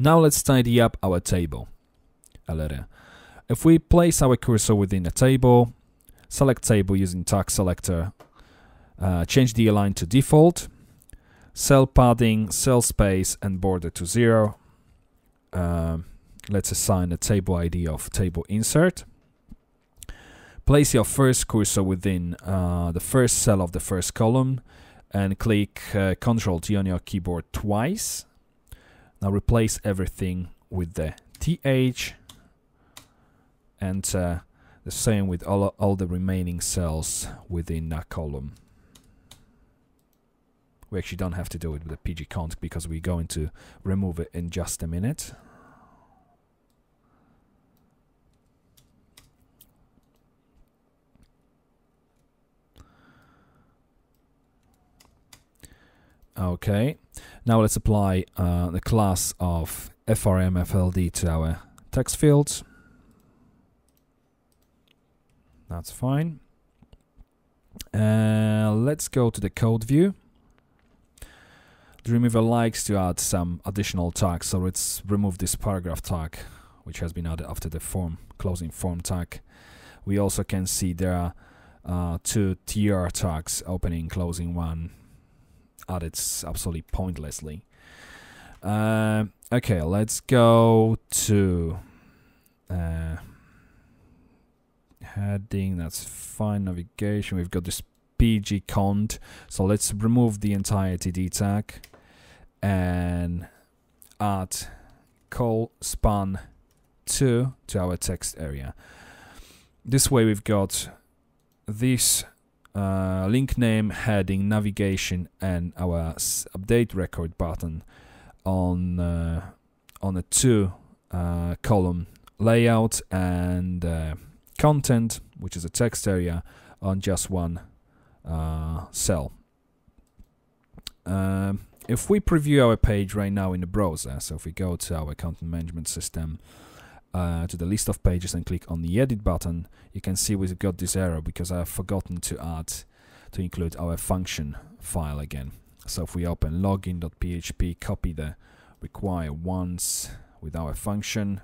Now let's tidy up our table. If we place our cursor within a table, select table using tag selector, uh, change the align to default, cell padding, cell space and border to zero. Um, let's assign a table ID of table insert. Place your first cursor within uh, the first cell of the first column and click uh, Ctrl T on your keyboard twice. Now replace everything with the TH and uh, the same with all, all the remaining cells within that column. We actually don't have to do it with the pg pgconst because we're going to remove it in just a minute. Okay, now let's apply uh, the class of frmfld to our text fields. That's fine. Uh, let's go to the code view. Dreamweaver likes to add some additional tags, so let's remove this paragraph tag, which has been added after the form closing form tag. We also can see there are uh, two tr tags, opening, closing one, added absolutely pointlessly. Uh, okay, let's go to uh, heading. That's fine. Navigation. We've got this pgconst. So let's remove the entire td tag and add col span 2 to our text area. This way we've got this uh, link name, heading, navigation, and our update record button on uh, on a two uh, column layout and uh, content, which is a text area, on just one uh, cell. Um, if we preview our page right now in the browser, so if we go to our content management system, uh, to the list of pages and click on the edit button, you can see we've got this error because I have forgotten to add to include our function file again. So if we open login.php, copy the require once with our function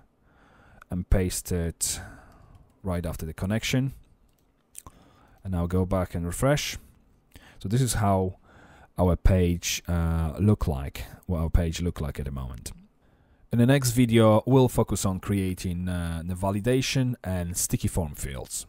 and paste it right after the connection. And now go back and refresh. So this is how our page uh, look like, what our page look like at the moment. In the next video, we'll focus on creating uh, the validation and sticky form fields.